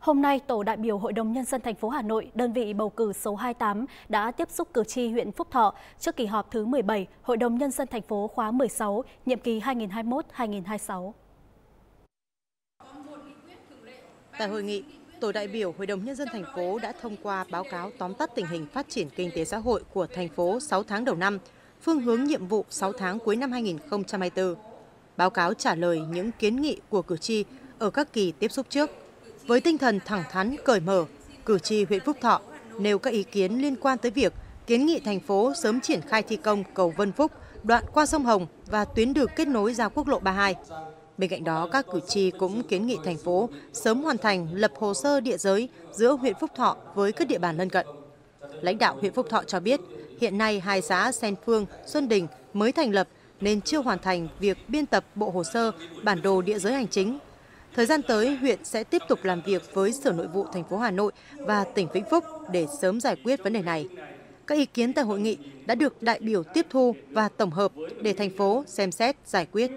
Hôm nay, Tổ đại biểu Hội đồng Nhân dân thành phố Hà Nội, đơn vị bầu cử số 28 đã tiếp xúc cử tri huyện Phúc Thọ trước kỳ họp thứ 17 Hội đồng Nhân dân thành phố khóa 16, nhiệm kỳ 2021-2026. Tại hội nghị, Tổ đại biểu Hội đồng Nhân dân thành phố đã thông qua báo cáo tóm tắt tình hình phát triển kinh tế xã hội của thành phố 6 tháng đầu năm, phương hướng nhiệm vụ 6 tháng cuối năm 2024. Báo cáo trả lời những kiến nghị của cử tri ở các kỳ tiếp xúc trước. Với tinh thần thẳng thắn, cởi mở, cử tri huyện Phúc Thọ nêu các ý kiến liên quan tới việc kiến nghị thành phố sớm triển khai thi công cầu Vân Phúc, đoạn qua sông Hồng và tuyến đường kết nối ra quốc lộ 32. Bên cạnh đó, các cử tri cũng kiến nghị thành phố sớm hoàn thành lập hồ sơ địa giới giữa huyện Phúc Thọ với các địa bàn lân cận. Lãnh đạo huyện Phúc Thọ cho biết, hiện nay hai xã Sen Phương, Xuân Đình mới thành lập nên chưa hoàn thành việc biên tập bộ hồ sơ bản đồ địa giới hành chính Thời gian tới, huyện sẽ tiếp tục làm việc với Sở Nội vụ thành phố Hà Nội và tỉnh Vĩnh Phúc để sớm giải quyết vấn đề này. Các ý kiến tại hội nghị đã được đại biểu tiếp thu và tổng hợp để thành phố xem xét giải quyết.